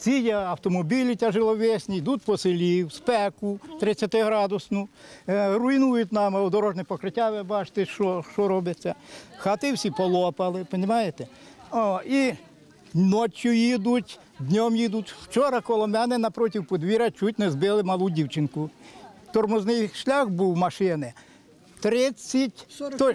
ці автомобілі тяжеловесні йдуть по селі, в спеку 30-градусну, е, руйнують нам дорожнє покриття, ви бачите, що, що робиться. Хати всі полопали, розумієте? О, і ночі їдуть, днем їдуть. Вчора коло мене напроти подвір'я чуть не збили малу дівчинку. Тормозний шлях був машини 30,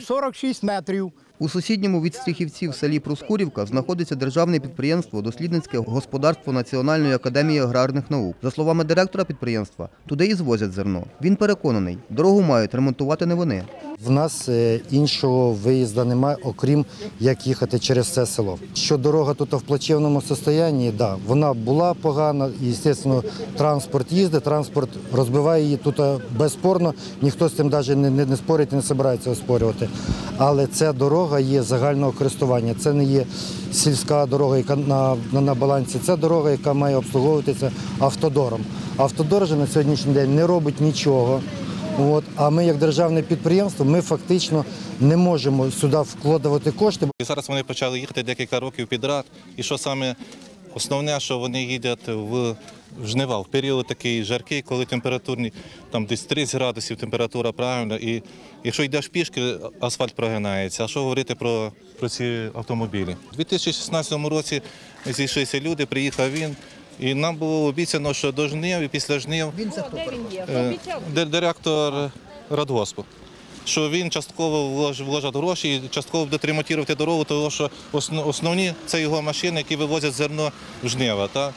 46 метрів. У сусідньому від Стріхівців селі Проскурівка знаходиться державне підприємство Дослідницьке господарство Національної академії аграрних наук. За словами директора підприємства, туди і звозять зерно. Він переконаний, дорогу мають ремонтувати не вони. В нас е, іншого виїзду немає, окрім як їхати через це село. Що дорога тут в плачевному стані, да, вона була погана, і, звісно, транспорт їздить, транспорт розбиває її тут е, безспорно, ніхто з цим навіть не, не, не спорить не збирається оспорювати. Але ця дорога є загального користування. Це не є сільська дорога, яка на, на, на балансі. Це дорога, яка має обслуговуватися автодором. Автодор же на сьогоднішній день не робить нічого. От, а ми, як державне підприємство, ми фактично не можемо сюди вкладати кошти. І зараз вони почали їхати декілька років підряд. І що саме основне, що вони їдуть в в жнива в період такий жаркий, коли температурні там десь 30 градусів температура правильно. І якщо йдеш пішки, асфальт прогинається. А що говорити про, про ці автомобілі? У 2016 році зійшлися люди, приїхав він. І нам було обіцяно, що до жнив і після жнив Він? Е, директор радгоспу. Що він частково вложить гроші і частково буде ремонтувати дорогу, тому що основні це його машини, які вивозять зерно в жнива. Та?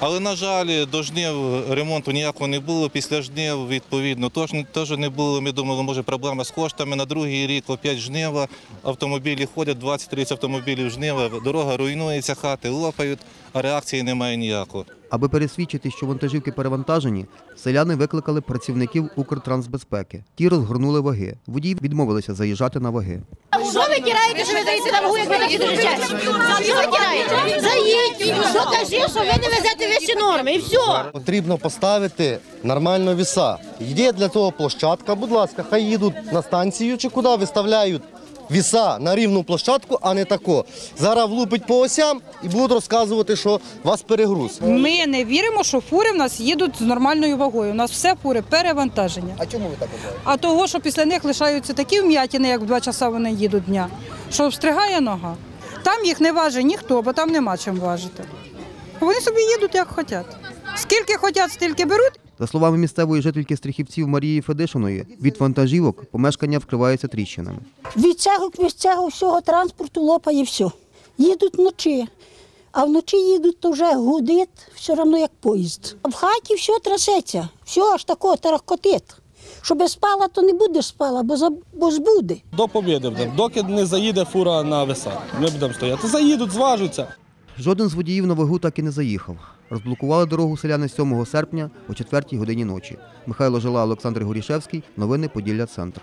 Але, на жаль, до жнив ремонту ніякого не було. Після жнив, відповідно, теж, не- було. Ми думали, може проблема з коштами. На другий рік опять жнива, автомобілі ходять, 20-30 автомобілів жнива, дорога руйнується, хати лопають, а реакції немає ніякої. Аби пересвідчити, що вантажівки перевантажені, селяни викликали працівників Укртрансбезпеки. Ті розгорнули ваги. Водії відмовилися заїжджати на ваги. Що ви тираєте, що ви даєте на вагу, як ви такі кричать? Що ви тираєте? Докажи, що ви не везете вищі норми, і все. Потрібно поставити нормально віса. Є для того площадка, будь ласка, хай їдуть на станцію чи куди виставляють віса на рівну площадку, а не тако. Зараз влупить по осям і будуть розказувати, що у вас перегруз. Ми не віримо, що фури в нас їдуть з нормальною вагою. У нас все фури перевантаження. А чому ви так вважаєте? А того, що після них лишаються такі вм'ятини, як в два часа вони їдуть дня, що встригає нога. Там їх не важить ніхто, бо там нема чим важити. Вони собі їдуть як хочуть. Скільки хочуть, стільки беруть. За словами місцевої жительки Стріхівців Марії Федишиної, від вантажівок помешкання вкриваються тріщинами. Від цього, від цього всього транспорту лопає все. Їдуть вночі, а вночі їдуть то вже гудить все одно як поїзд. В хаті все трясеться, все аж тако тарахкотить. Щоб спала, то не будеш спала, бо, за- бо збуде. До побіди будемо. Доки не заїде фура на веса. Ми будемо стояти. Заїдуть, зважуться. Жоден з водіїв на вагу так і не заїхав. Розблокували дорогу селяни 7 серпня о 4 годині ночі. Михайло Жила, Олександр Горішевський. Новини Поділля Центр.